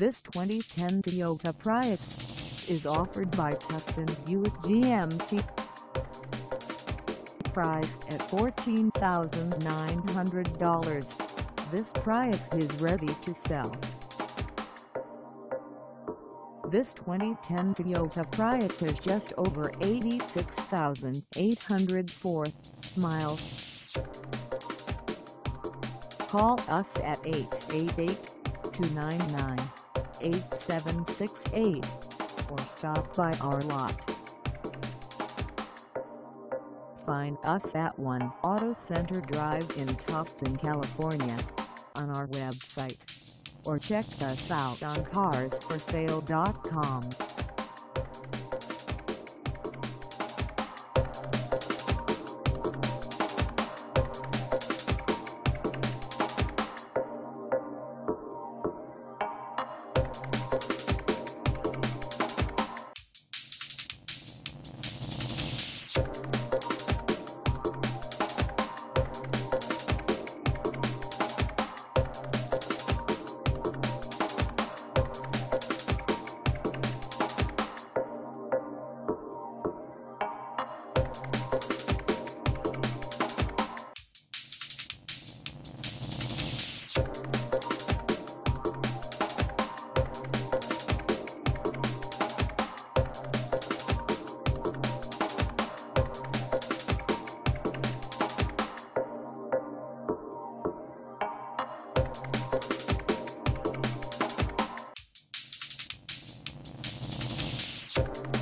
This 2010 Toyota Prius is offered by Tustin Buick GMC. Priced at $14,900, this Prius is ready to sell. This 2010 Toyota Prius has just over 86,804 miles. Call us at 888-299-8768 or stop by our lot. Find us at 1 Auto Center Drive in Tustin, California on our website or check us out on carsforsale.com. Thank